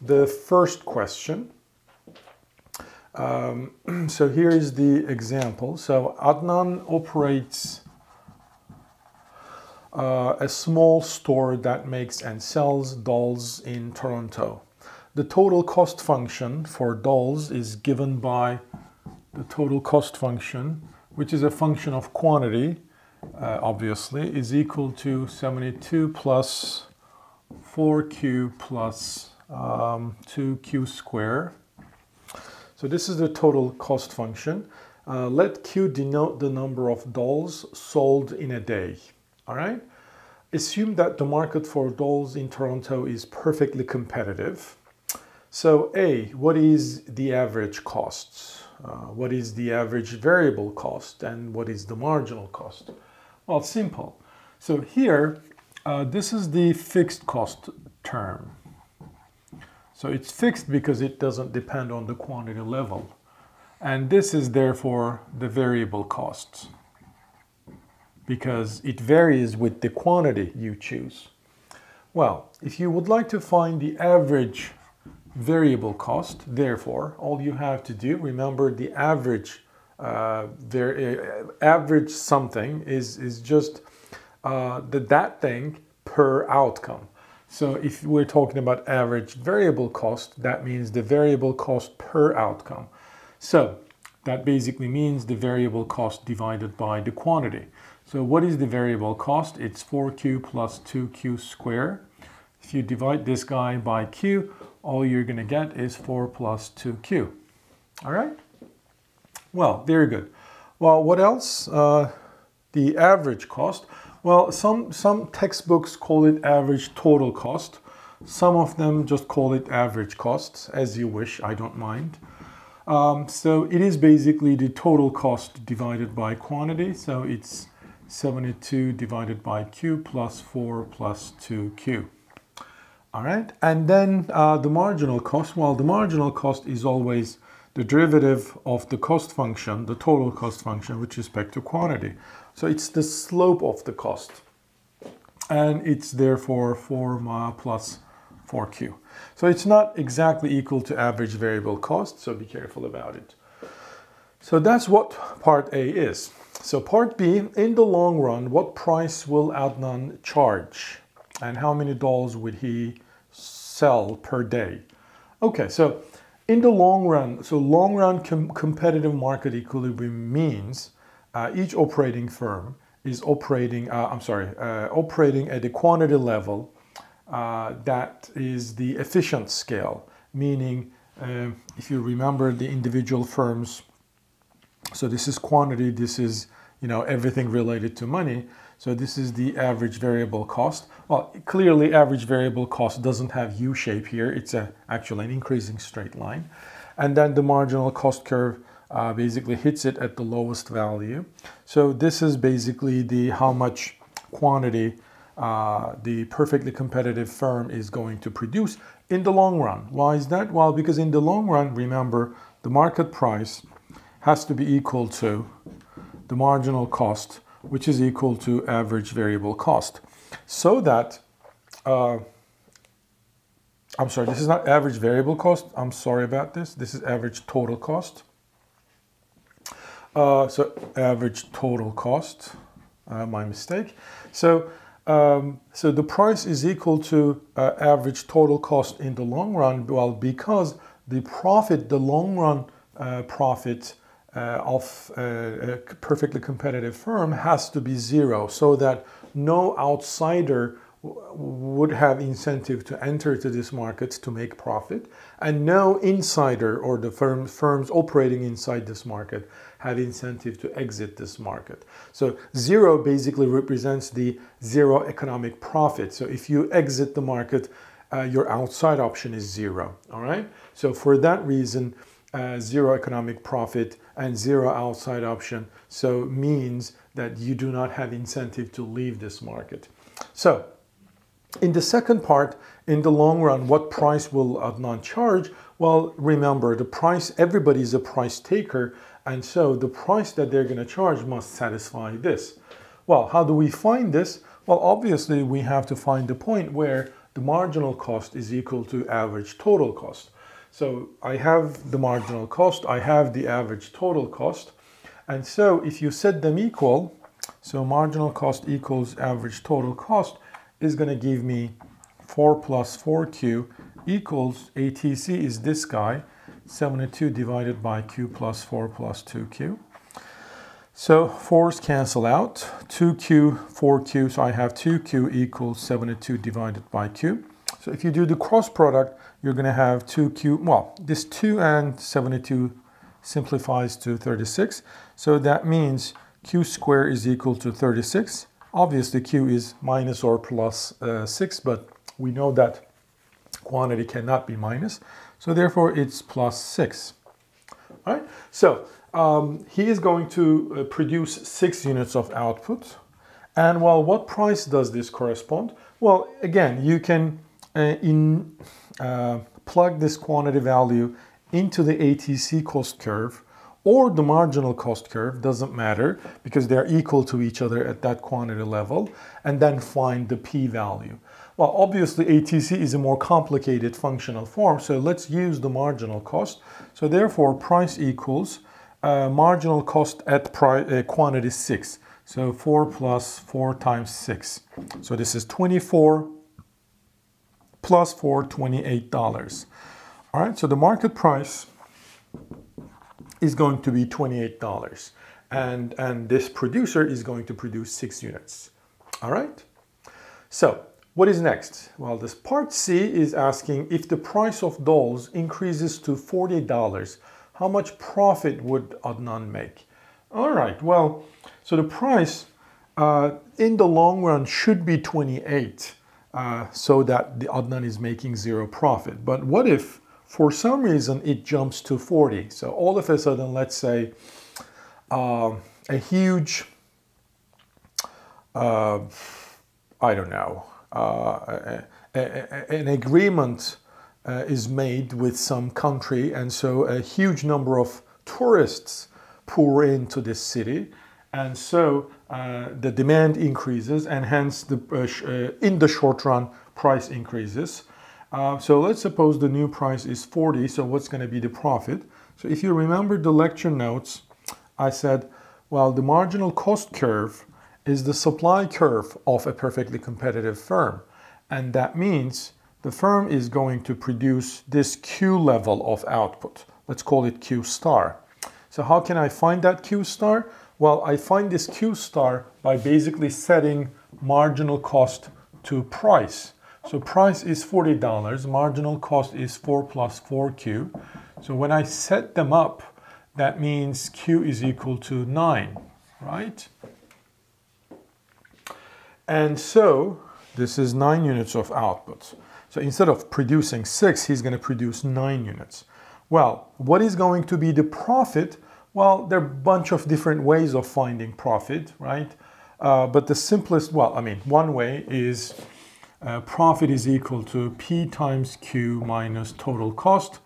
the first question. Um, so here is the example. So Adnan operates uh, a small store that makes and sells dolls in Toronto. The total cost function for dolls is given by the total cost function, which is a function of quantity, uh, obviously, is equal to 72 plus 4q plus um, 2q square. So this is the total cost function. Uh, let q denote the number of dolls sold in a day. All right. Assume that the market for dolls in Toronto is perfectly competitive. So A, what is the average costs? Uh, what is the average variable cost and what is the marginal cost? Well, simple. So here, uh, this is the fixed cost term. So it's fixed because it doesn't depend on the quantity level. And this is therefore the variable costs because it varies with the quantity you choose. Well, if you would like to find the average variable cost, therefore, all you have to do, remember the average uh, uh, average something is, is just uh, the, that thing per outcome. So if we're talking about average variable cost, that means the variable cost per outcome. So that basically means the variable cost divided by the quantity. So what is the variable cost? It's 4q plus 2q squared. If you divide this guy by q, all you're going to get is 4 plus 2q. All right? Well, very good. Well, what else? Uh, the average cost. Well, some, some textbooks call it average total cost. Some of them just call it average costs, as you wish, I don't mind. Um, so it is basically the total cost divided by quantity. So it's 72 divided by q plus 4 plus 2q. All right, and then uh, the marginal cost, well, the marginal cost is always the derivative of the cost function, the total cost function with respect to quantity. So it's the slope of the cost. And it's therefore 4 plus 4q. So it's not exactly equal to average variable cost, so be careful about it. So that's what part A is. So part B, in the long run, what price will Adnan charge? And how many dolls would he sell per day? Okay, so in the long run, so long run com competitive market equilibrium means uh, each operating firm is operating, uh, I'm sorry, uh, operating at a quantity level uh, that is the efficient scale, meaning uh, if you remember the individual firms so this is quantity, this is you know everything related to money. So this is the average variable cost. Well, clearly average variable cost doesn't have U shape here. It's a, actually an increasing straight line. And then the marginal cost curve uh, basically hits it at the lowest value. So this is basically the how much quantity uh, the perfectly competitive firm is going to produce in the long run. Why is that? Well, because in the long run, remember, the market price has to be equal to the marginal cost, which is equal to average variable cost. So that, uh, I'm sorry, this is not average variable cost. I'm sorry about this. This is average total cost. Uh, so average total cost, uh, my mistake. So, um, so the price is equal to uh, average total cost in the long run. Well, because the profit, the long run uh, profit uh, of a, a perfectly competitive firm has to be zero so that no outsider would have incentive to enter to this market to make profit and no insider or the firm, firms operating inside this market have incentive to exit this market so zero basically represents the zero economic profit so if you exit the market uh, your outside option is zero all right so for that reason uh, zero economic profit and zero outside option. So means that you do not have incentive to leave this market. So in the second part, in the long run, what price will Adnan charge? Well, remember the price, everybody is a price taker. And so the price that they're going to charge must satisfy this. Well, how do we find this? Well, obviously we have to find the point where the marginal cost is equal to average total cost. So I have the marginal cost, I have the average total cost. And so if you set them equal, so marginal cost equals average total cost is going to give me 4 plus 4q equals ATC is this guy, 72 divided by q plus 4 plus 2q. So 4's cancel out, 2q, 4q, so I have 2q equals 72 divided by q. So if you do the cross product, you're going to have 2q, well, this 2 and 72 simplifies to 36. So that means q squared is equal to 36. Obviously q is minus or plus, uh, 6, but we know that quantity cannot be minus. So therefore it's plus 6. All right? So um, he is going to uh, produce 6 units of output. And well, what price does this correspond? Well, again, you can uh, in, uh, plug this quantity value into the ATC cost curve or the marginal cost curve, doesn't matter because they're equal to each other at that quantity level, and then find the p-value. Well, obviously ATC is a more complicated functional form, so let's use the marginal cost. So therefore, price equals uh, marginal cost at uh, quantity 6. So 4 plus 4 times 6. So this is 24 plus 4, $28. All right, so the market price is going to be $28. And, and this producer is going to produce six units. All right? So what is next? Well, this part C is asking if the price of dolls increases to $40, how much profit would Adnan make? All right, well, so the price uh, in the long run should be 28 uh, so that the Adnan is making zero profit. But what if for some reason it jumps to 40. So all of a sudden, let's say uh, a huge, uh, I don't know, a, a, an agreement uh, is made with some country, and so a huge number of tourists pour into this city, and so uh, the demand increases, and hence the uh, in the short run price increases. Uh, so let's suppose the new price is 40, so what's going to be the profit? So if you remember the lecture notes, I said, well, the marginal cost curve is the supply curve of a perfectly competitive firm. And that means the firm is going to produce this Q level of output. Let's call it Q star. So how can I find that Q star? Well, I find this Q star by basically setting marginal cost to price. So price is $40, marginal cost is 4 plus 4Q. So when I set them up, that means Q is equal to 9, right? And so this is 9 units of output. So instead of producing 6, he's going to produce 9 units. Well, what is going to be the profit? Well, there are a bunch of different ways of finding profit, right? Uh, but the simplest, well, I mean, one way is uh, profit is equal to P times Q minus total cost,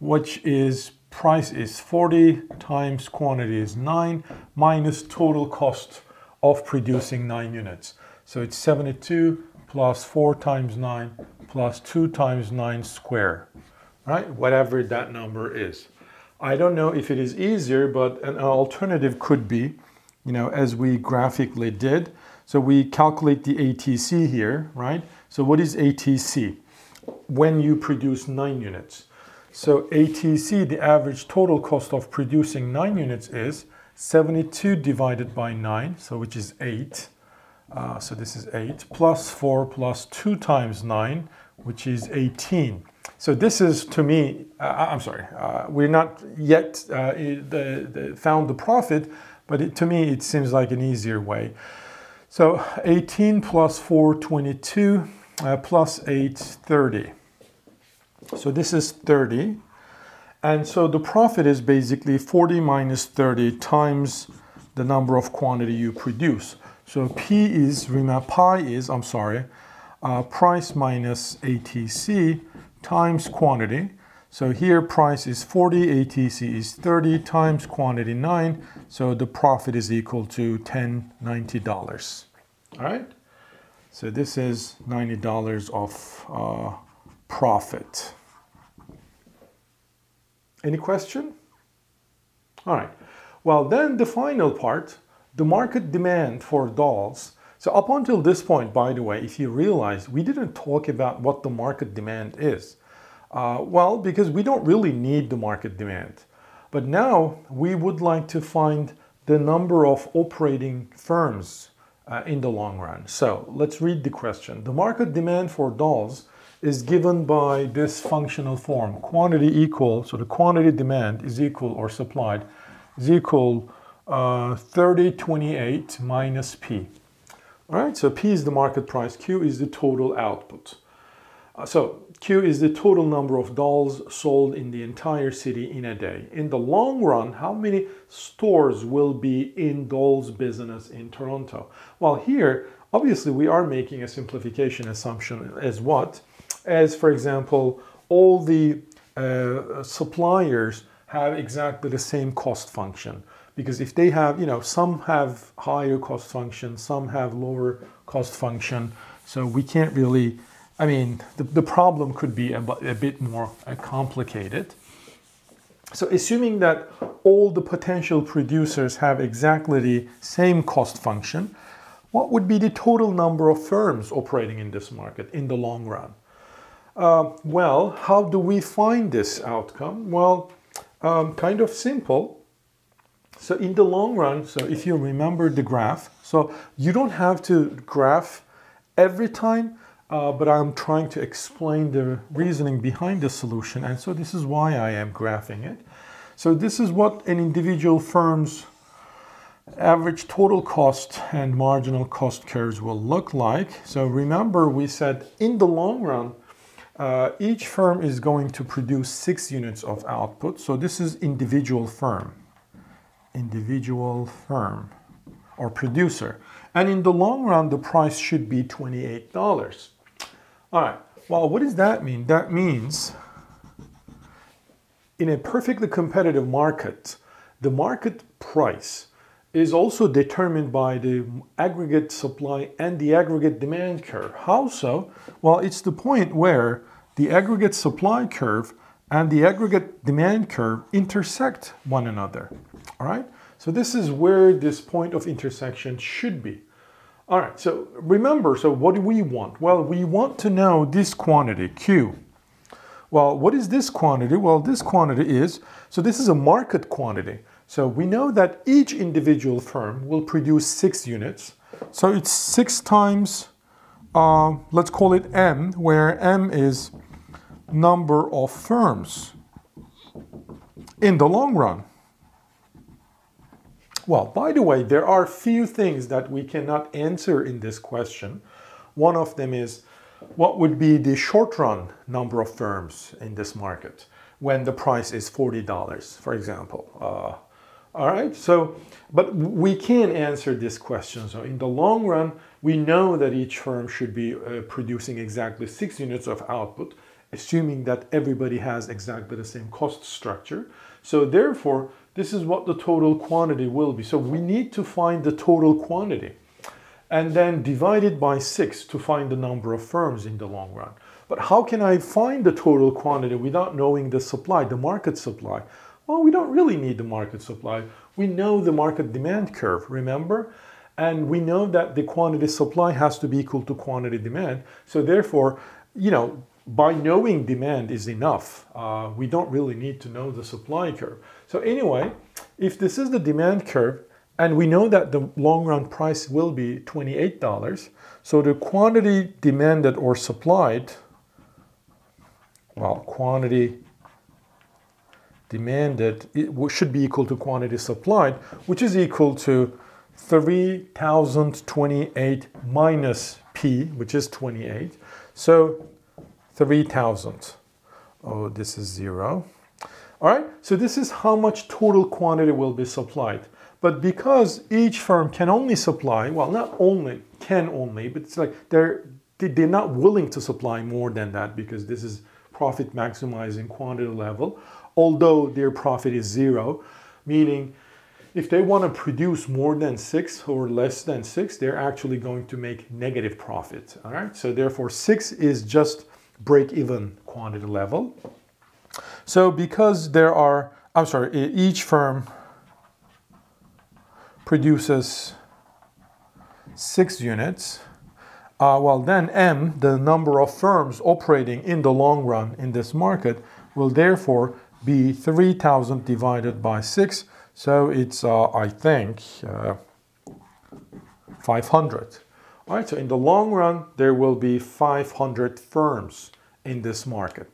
which is price is 40 times quantity is 9 minus total cost of producing 9 units. So it's 72 plus 4 times 9 plus 2 times 9 square, right? Whatever that number is. I don't know if it is easier, but an alternative could be, you know, as we graphically did. So we calculate the ATC here, right? So what is ATC? When you produce nine units. So ATC, the average total cost of producing nine units is 72 divided by 9, so which is 8. Uh, so this is 8, plus 4 plus 2 times 9, which is 18. So this is to me, uh, I'm sorry, uh, we're not yet uh, the, the found the profit, but it, to me it seems like an easier way. So 18 plus 4, 22 uh, plus 8, 30. So this is 30. And so the profit is basically 40 minus 30 times the number of quantity you produce. So P is, remember, pi is, I'm sorry, uh, price minus ATC times quantity. So here price is 40, ATC is 30 times quantity 9. So the profit is equal to $1090. All right? So this is $90 of uh, profit. Any question? All right. Well, then the final part, the market demand for dolls. So up until this point, by the way, if you realize, we didn't talk about what the market demand is. Uh, well, because we don't really need the market demand. But now we would like to find the number of operating firms uh, in the long run. So let's read the question. The market demand for dolls is given by this functional form. Quantity equal, so the quantity demand is equal or supplied is equal uh, 3028 minus P. All right, so P is the market price, Q is the total output. Uh, so Q is the total number of dolls sold in the entire city in a day. In the long run, how many stores will be in dolls business in Toronto? Well, here, obviously, we are making a simplification assumption as what? As, for example, all the uh, suppliers have exactly the same cost function. Because if they have, you know, some have higher cost function, some have lower cost function. So we can't really I mean, the, the problem could be a, a bit more uh, complicated. So assuming that all the potential producers have exactly the same cost function, what would be the total number of firms operating in this market in the long run? Uh, well, how do we find this outcome? Well, um, kind of simple. So in the long run, so if you remember the graph, so you don't have to graph every time, uh, but I'm trying to explain the reasoning behind the solution. And so this is why I am graphing it. So this is what an individual firm's average total cost and marginal cost curves will look like. So remember we said in the long run, uh, each firm is going to produce six units of output. So this is individual firm, individual firm or producer. And in the long run, the price should be $28. All right, well, what does that mean? That means in a perfectly competitive market, the market price is also determined by the aggregate supply and the aggregate demand curve. How so? Well, it's the point where the aggregate supply curve and the aggregate demand curve intersect one another. All right? So this is where this point of intersection should be. All right, so remember, so what do we want? Well, we want to know this quantity, Q. Well, what is this quantity? Well, this quantity is, so this is a market quantity. So we know that each individual firm will produce six units. So it's six times, uh, let's call it M, where M is number of firms in the long run. Well, by the way, there are few things that we cannot answer in this question. One of them is what would be the short run number of firms in this market when the price is $40, for example. Uh, all right, so, but we can answer this question. So, in the long run, we know that each firm should be uh, producing exactly six units of output, assuming that everybody has exactly the same cost structure. So, therefore, this is what the total quantity will be. So we need to find the total quantity and then divide it by six to find the number of firms in the long run. But how can I find the total quantity without knowing the supply, the market supply? Well, we don't really need the market supply. We know the market demand curve, remember? And we know that the quantity supply has to be equal to quantity demand. So therefore, you know, by knowing demand is enough. Uh, we don't really need to know the supply curve. So anyway, if this is the demand curve, and we know that the long run price will be $28, so the quantity demanded or supplied, well, quantity demanded it should be equal to quantity supplied, which is equal to 3028 minus P, which is 28. So 3000. Oh, this is zero. All right, so this is how much total quantity will be supplied. But because each firm can only supply, well, not only, can only, but it's like they're, they're not willing to supply more than that because this is profit maximizing quantity level, although their profit is zero, meaning if they want to produce more than six or less than six, they're actually going to make negative profit. All right. So therefore, six is just break-even quantity level. So because there are, I'm sorry, each firm produces six units. Uh, well, then M, the number of firms operating in the long run in this market, will therefore be 3,000 divided by 6. So it's, uh, I think, uh, 500. All right, so in the long run, there will be 500 firms in this market.